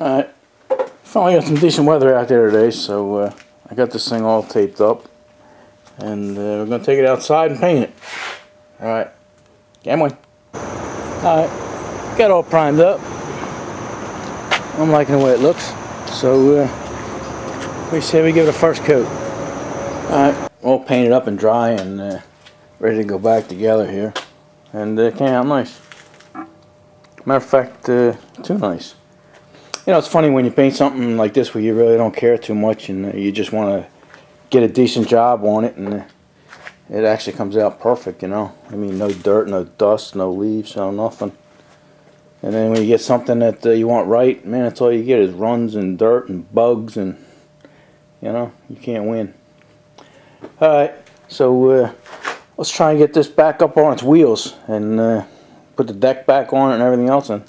Alright, finally got some decent weather out there today, so uh, I got this thing all taped up. And uh, we're going to take it outside and paint it. Alright, game on. Alright, got all primed up. I'm liking the way it looks. So, uh, we say we give it a first coat. Alright, all painted up and dry and uh, ready to go back together here. And uh, came out nice. Matter of fact, uh, too nice you know, it's funny when you paint something like this where you really don't care too much and uh, you just want to get a decent job on it and uh, it actually comes out perfect, you know. I mean, no dirt, no dust, no leaves, no nothing. And then when you get something that uh, you want right, man, that's all you get is runs and dirt and bugs and, you know, you can't win. Alright, so uh, let's try and get this back up on its wheels and uh, put the deck back on it and everything else and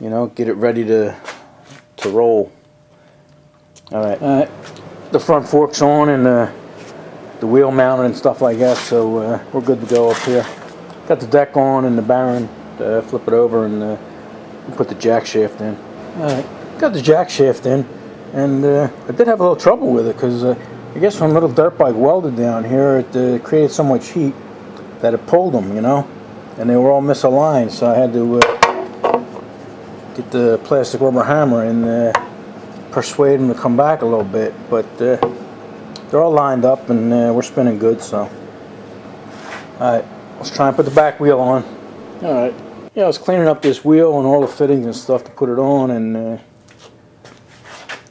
you know, get it ready to to roll. All right, all right. The front fork's on and uh, the wheel mounted and stuff like that, so uh, we're good to go up here. Got the deck on and the bearing. Flip it over and uh, put the jack shaft in. All right, got the jack shaft in, and uh, I did have a little trouble with it because I guess when little dirt bike welded down here, it created so much heat that it pulled them, you know, and they were all misaligned, so I had to get the plastic rubber hammer and uh, persuade them to come back a little bit. But uh, they're all lined up and uh, we're spinning good. So, all right, let's try and put the back wheel on. All right, yeah, I was cleaning up this wheel and all the fittings and stuff to put it on, and uh,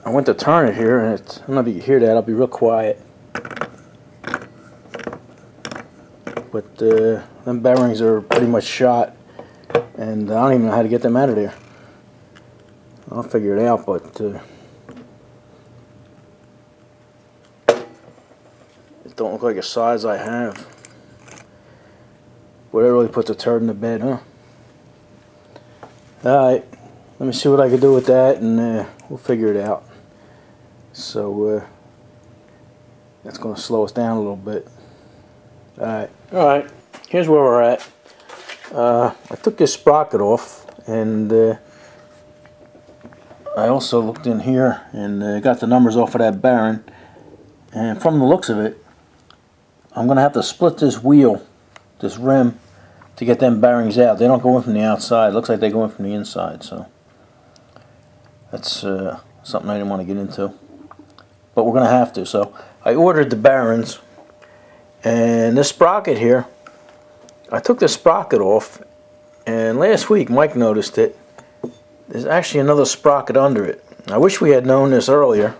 I went to turn it here, and it's, I don't know if you can hear that. I'll be real quiet. But uh, them bearings are pretty much shot, and I don't even know how to get them out of there. I'll figure it out, but uh, it don't look like a size I have. But it really puts a turd in the bed, huh? Alright, let me see what I can do with that and uh, we'll figure it out. So, uh, that's going to slow us down a little bit. Alright, alright, here's where we're at. Uh, I took this sprocket off and uh, I also looked in here and uh, got the numbers off of that bearing. And from the looks of it I'm gonna have to split this wheel this rim to get them bearings out. They don't go in from the outside. It looks like they go in from the inside so that's uh, something I didn't want to get into. But we're gonna have to. So I ordered the bearings and this sprocket here I took the sprocket off and last week Mike noticed it there's actually another sprocket under it. I wish we had known this earlier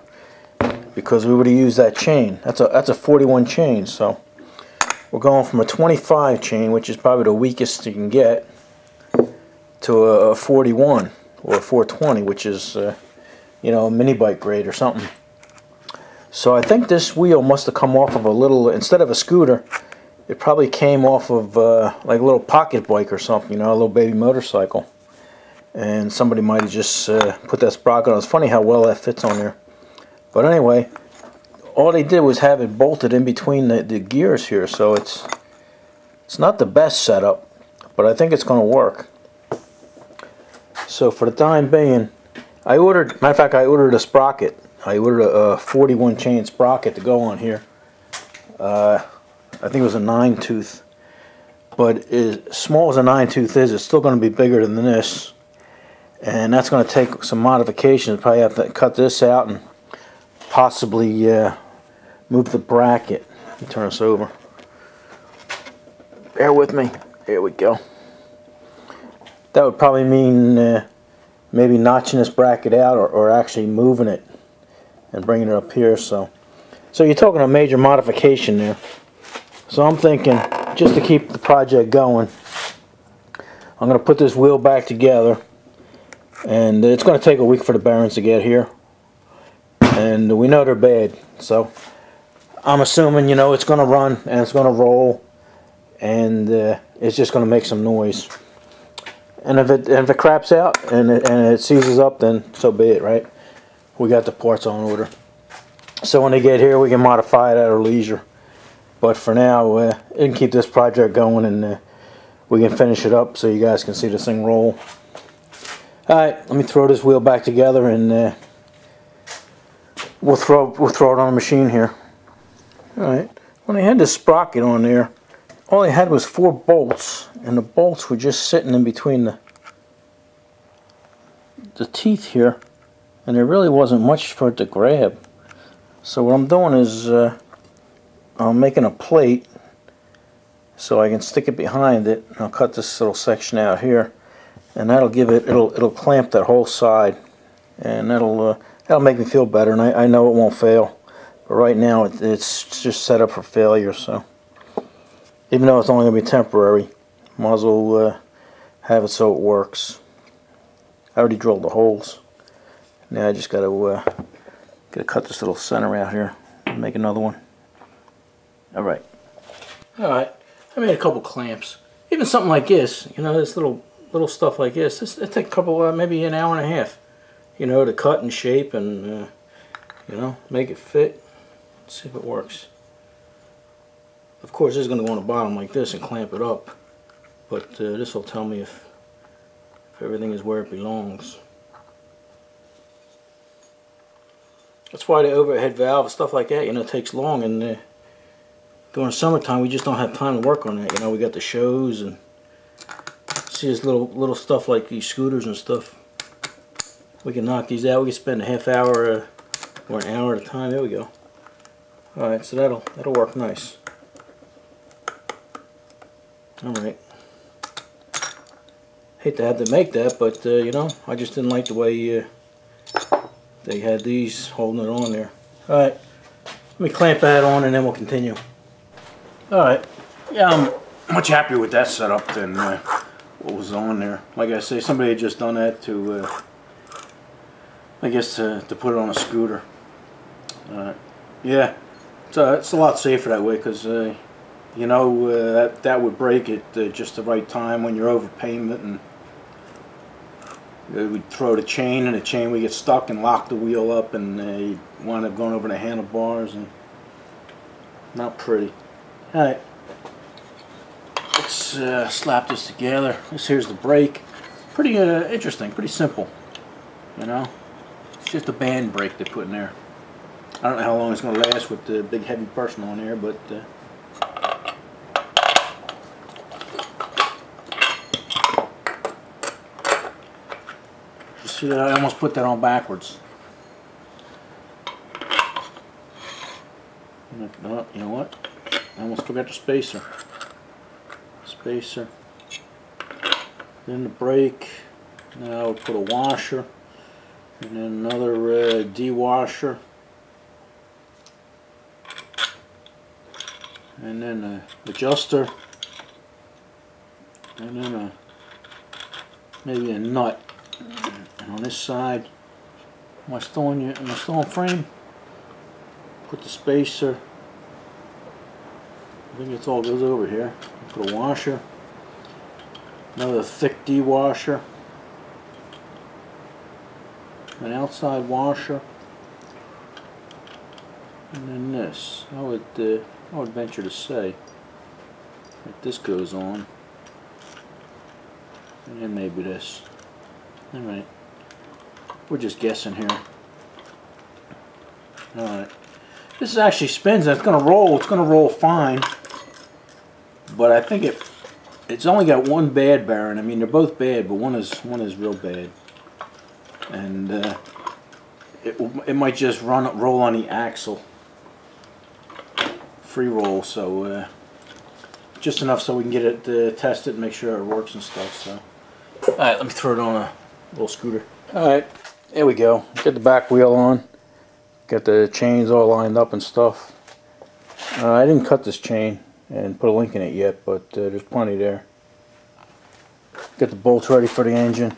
because we would have used that chain. That's a that's a 41 chain, so we're going from a 25 chain, which is probably the weakest you can get, to a 41 or a 420, which is uh, you know a mini bike grade or something. So I think this wheel must have come off of a little instead of a scooter. It probably came off of uh, like a little pocket bike or something, you know, a little baby motorcycle and somebody might have just uh, put that sprocket on. It's funny how well that fits on there. But anyway, all they did was have it bolted in between the, the gears here, so it's it's not the best setup, but I think it's going to work. So for the time being, I ordered, matter of fact, I ordered a sprocket. I ordered a, a 41 chain sprocket to go on here. Uh, I think it was a 9 tooth. But as small as a 9 tooth is, it's still going to be bigger than this and that's going to take some modifications. Probably have to cut this out and possibly uh, move the bracket. turn this over. Bear with me. Here we go. That would probably mean uh, maybe notching this bracket out or, or actually moving it and bringing it up here. So, so you're talking a major modification there. So I'm thinking just to keep the project going, I'm going to put this wheel back together and it's going to take a week for the bearings to get here. And we know they're bad so I'm assuming you know it's going to run and it's going to roll and uh, it's just going to make some noise. And if it if it craps out and it, and it seizes up then so be it right? We got the parts on order. So when they get here we can modify it at our leisure. But for now uh, we can keep this project going and uh, we can finish it up so you guys can see this thing roll Alright, let me throw this wheel back together and uh, we'll throw we'll throw it on the machine here. Alright, when I had this sprocket on there, all I had was four bolts and the bolts were just sitting in between the the teeth here and there really wasn't much for it to grab. So what I'm doing is uh, I'm making a plate so I can stick it behind it. I'll cut this little section out here and that'll give it it'll it'll clamp that whole side and that'll uh, that'll make me feel better and I, I know it won't fail. But right now it, it's just set up for failure so. Even though it's only to be temporary might as well uh, have it so it works. I already drilled the holes. Now I just got to uh, got to cut this little center out here and make another one. Alright alright I made a couple clamps. Even something like this you know this little little stuff like this. This it take a couple, uh, maybe an hour and a half, you know, to cut and shape and, uh, you know, make it fit. Let's see if it works. Of course, is going to go on the bottom like this and clamp it up, but uh, this will tell me if, if everything is where it belongs. That's why the overhead valve, stuff like that, you know, takes long and uh, during summertime we just don't have time to work on that. You know, we got the shows and see this little little stuff like these scooters and stuff. We can knock these out. We can spend a half hour uh, or an hour at a time. There we go. All right, so that'll that'll work nice. All right. Hate to have to make that, but uh, you know, I just didn't like the way uh, they had these holding it on there. All right, let me clamp that on and then we'll continue. All right, yeah, I'm much happier with that setup than uh, what was on there. Like I say, somebody had just done that to, uh, I guess, to, to put it on a scooter. Uh, yeah, so it's a lot safer that way because, uh, you know, uh, that, that would break at uh, just the right time when you're over pavement and we'd throw the chain and the chain would get stuck and lock the wheel up and you wind up going over the handlebars and not pretty. Alright let's uh, slap this together. This here's the brake. Pretty uh, interesting, pretty simple. You know, it's just a band brake they put in there. I don't know how long it's going to last with the big heavy person on there, but uh, see that I almost put that on backwards. You know what? I almost forgot the spacer spacer. Then the brake. Now we'll put a washer. And then another uh, D-washer. And then a adjuster. And then a maybe a nut. And on this side, my stone, my stone frame, put the spacer. I think it's all goes over here. Put a washer. Another thick D-washer. An outside washer. And then this. I would, uh, I would venture to say that this goes on. And then maybe this. Alright. We're just guessing here. Alright. This actually spins and it's going to roll. It's going to roll fine but I think it it's only got one bad bearing. I mean, they're both bad, but one is one is real bad, and uh, it it might just run roll on the axle, free roll. So uh, just enough so we can get it uh, tested and make sure it works and stuff. So, all right, let me throw it on a little scooter. All right, there we go. Get the back wheel on. Got the chains all lined up and stuff. Uh, I didn't cut this chain and put a link in it yet, but uh, there's plenty there. Got the bolts ready for the engine.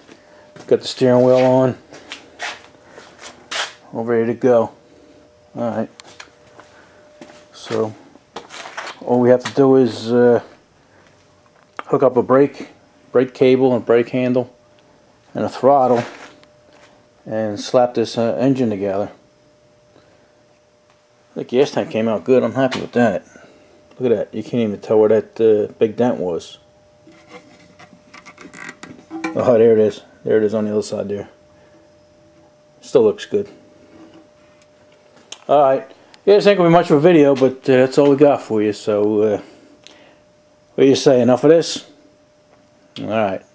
Got the steering wheel on. All ready to go. Alright. So, all we have to do is uh, hook up a brake, brake cable and brake handle and a throttle and slap this uh, engine together. The gas tank came out good. I'm happy with that. Look at that. You can't even tell where that uh, big dent was. Oh, there it is. There it is on the other side there. Still looks good. Alright. Yeah, this ain't gonna be much of a video, but uh, that's all we got for you. So, uh, what do you say? Enough of this? Alright.